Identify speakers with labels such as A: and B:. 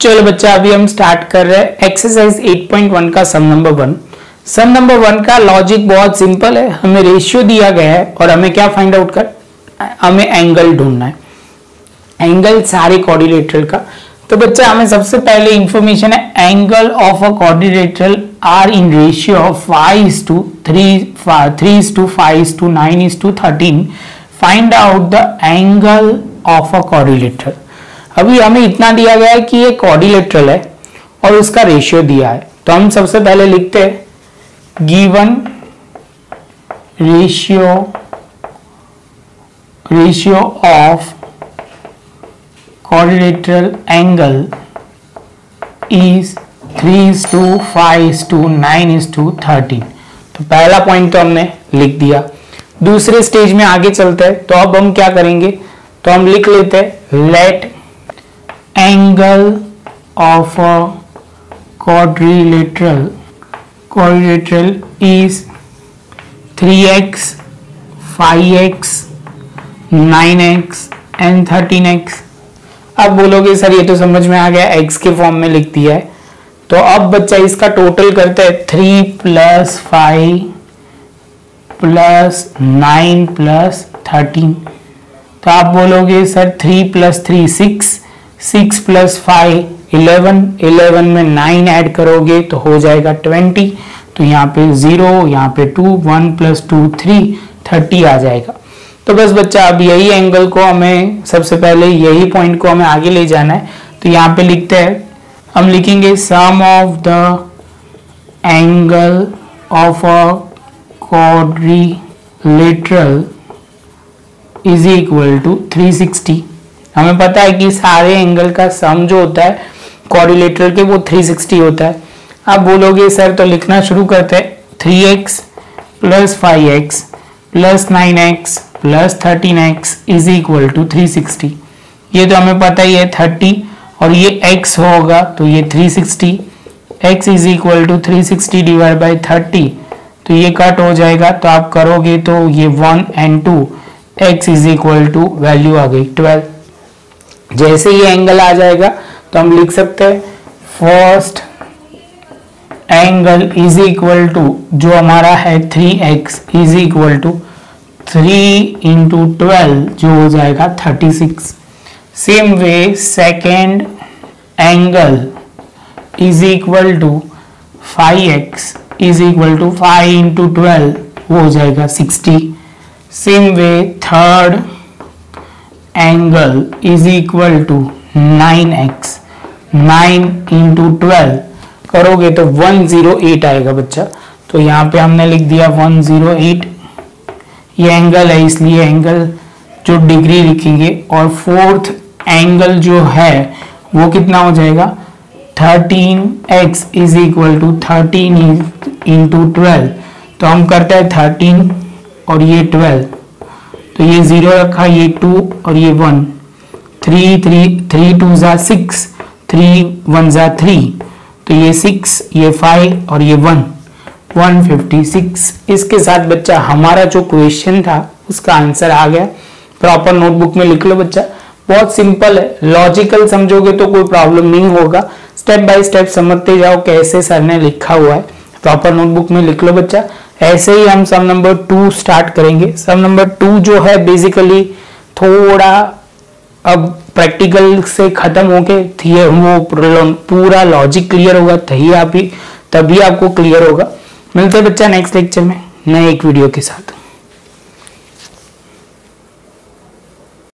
A: चलो बच्चा, अभी हम स्टार्ट कर रहे हैं। एक्सरसाइज 8.1 का sum number one sum number one का लॉजिक बहुत सिंपल है। हमें रेशियो दिया गया है और हमें क्या फाइंड आउट कर, हमें एंगल ढूंढना है। एंगल सारे कोऑर्डिनेटर का। तो बच्चा, हमें सबसे पहले इंफॉर्मेशन है angle of a quadrilateral are in ratio of five is to three three is to five is to nine is to thirteen find out the angle of a quadrilateral अभी हमें इतना दिया गया है कि ये कॉर्डिलेट्रल है और उसका रेशियो दिया है। तो हम सबसे पहले लिखते हैं given ratio ratio of quadrilateral angle is three is to five is to nine is to thirteen तो पहला पॉइंट तो हमने लिख दिया। दूसरे स्टेज में आगे चलते हैं तो अब हम क्या करेंगे? तो हम लिख लेते हैं let angle of a quadrilateral. Quadrilateral is 3x 5x 9x and 13x अब बोलोगे, सर, ये तो समझ में आ गया, x के फॉर्म में लिख दिया है। तो अब बच्चा इसका टोटल करते हैं three plus five plus nine plus thirteen तो आप बोलोगे, sir three plus three six six plus five, eleven eleven में नाइन ऐड करोगे तो हो जाएगा ट्वेंटी। तो यहाँ पे ज़ीरो, यहाँ पे two, one plus two, three, thirty आ जाएगा। तो बस बच्चा, अब यही एंगल को हमें सबसे पहले यही पॉइंट को हमें आगे ले जाना है। तो यहाँ पे लिखते हैं, हम लिखेंगे sum of the angle of a quadrilateral is equal to 360 हमें पता है कि सारे एंगल का सम जो होता है कोऑर्डिनेटर के, वो 360 होता है। आप बोलोगे सर तो लिखना शुरू करते हैं। Three x plus five x plus nine x plus thirteen x is equal to three sixty ये तो हमें पता ही है थर्टी और ये x होगा तो ये 360 sixty x is equal to three sixty divide by thirty तो ये कट हो जाएगा। तो आप करोगे तो ये one and two x is equal to value आ गई ट्वेल्व जैसे ये एंगल आ जाएगा तो हम लिख सकते हैं first angle is equal to जो हमारा है three x is equal to three into twelve जो हो जाएगा thirty six same way second angle is equal to five x is equal to five into twelve वो हो जाएगा sixty same way third is equal to nine x nine into twelve करोगे तो one zero eight आएगा बच्चा। तो यहाँ पे हमने लिख दिया वन ज़ीरो एट ये एंगल है, इसलिए एंगल जो डिग्री लिखेंगे और फोर्थ एंगल जो है, वो कितना हो जाएगा? Thirteen x is equal to thirteen into twelve तो हम करते हैं थर्टीन और ये ट्वेल्व तो ये ज़ीरो रखा, ये टू और ये one three three three two ज़ा सिक्स थ्री वन ज़ा थ्री तो ये सिक्स ये फाइव और ये वन वन फिफ्टी सिक्स इसके साथ बच्चा, हमारा जो क्वेश्चन था, उसका आंसर आ गया. प्रॉपर नोटबुक में लिख लो बच्चा. बहुत सिंपल है. लॉजिकल समझोगे तो कोई प्रॉब्लम नहीं होगा. स्टेप बाय स्टेप समझते जाओ कैसे सर ने लिखा हुआ है. प्रॉपर नोटबुक में लिख लो बच्चा. ऐसे ही हम सम नंबर टू स्टार्ट करेंगे। सम नंबर टू जो है बेसिकली थोड़ा अब प्रैक्टिकल से खत्म होके थे वो पूरा लॉजिक क्लियर होगा, तभी आप ही, तभी आपको क्लियर होगा। मिलते हैं बच्चा नेक्स्ट लेक्चर में, नए एक वीडियो के साथ।